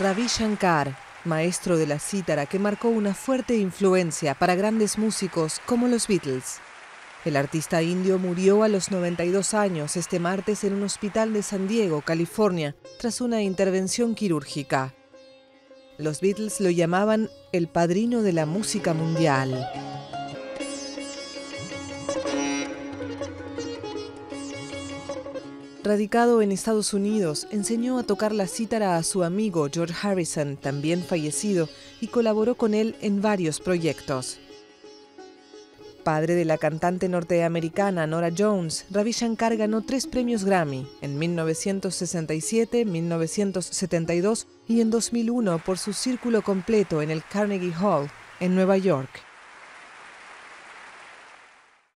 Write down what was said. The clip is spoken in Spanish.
Ravi Shankar, maestro de la cítara que marcó una fuerte influencia para grandes músicos como los Beatles. El artista indio murió a los 92 años este martes en un hospital de San Diego, California, tras una intervención quirúrgica. Los Beatles lo llamaban el padrino de la música mundial. Radicado en Estados Unidos, enseñó a tocar la cítara a su amigo George Harrison, también fallecido, y colaboró con él en varios proyectos. Padre de la cantante norteamericana Nora Jones, Ravi Shankar ganó tres premios Grammy en 1967, 1972 y en 2001 por su círculo completo en el Carnegie Hall, en Nueva York.